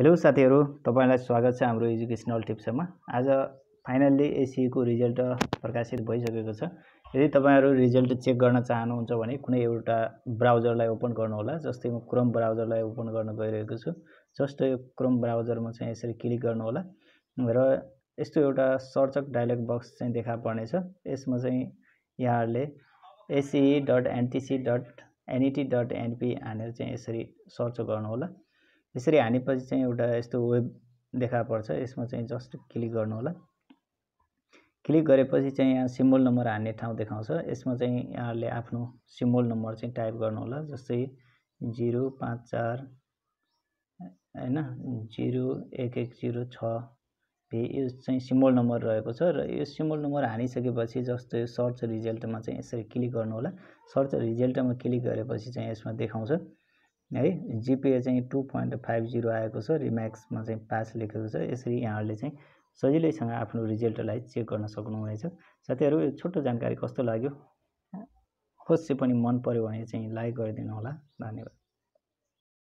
Hello साथीहरू तपाईँलाई स्वागत छ हाम्रो एजुकेसनल टिप्समा आज फाइनल्ली एसिएको रिजल्ट प्रकाशित भइसकेको छ। यदि तपाईँहरू रिजल्ट चेक गर्न चाहनुहुन्छ भने कुनै एउटा ब्राउजरलाई ओपन गर्नुहोला जस्तै म क्रोम ब्राउजरलाई ओपन गर्न गइरहेको छु। जस्ट यो क्रोम ब्राउजरमा चाहिँ यसरी क्लिक गर्नुहोला। र यस्तो एउटा सर्चक डायलग बक्स चाहिँ देखा पर्नेछ। यसमा चाहिँ यहाँहरूले ACE dot NTC dot NET dot NP हानेर चाहिँ यसरी सर्च गर्नुहोला। यसरी हानेपछि चाहिँ एउटा यस्तो वेब देखा पर्छ यसमा चाहिँ जस्ट क्लिक गर्नु होला। क्लिक गरेपछि चाहिँ यहाँ सिम्बल नम्बर हान्ने ठाउँ देखाउँछ। यसमा चाहिँ यहाँहरूले आफ्नो सिम्बल नम्बर चाहिँ टाइप गर्नु होला जस्तै जिरो पाँच चार होइन जिरो एक एक जिरो छ यो चाहिँ सिम्बल नम्बर रहेको छ। र यो सिम्बल नम्बर हानिसकेपछि जस्तै सर्च रिजल्टमा चाहिँ यसरी क्लिक गर्नु होला। सर्च रिजल्टमा क्लिक गरेपछि चाहिँ यसमा देखाउँछ। है जिपिए चाहिँ टु पोइन्ट फाइभ जिरो आएको छ रिम्याक्समा चाहिँ पास लेखेको छ यसरी यहाँहरूले चाहिँ सजिलैसँग आफ्नो रिजल्टलाई चेक गर्न सक्नुहुनेछ। साथीहरू यो छोटो जानकारी कस्तो लाग्यो? अवश्य पनि मन पऱ्यो भने चाहिँ लाइक गरिदिनु होला धन्यवाद।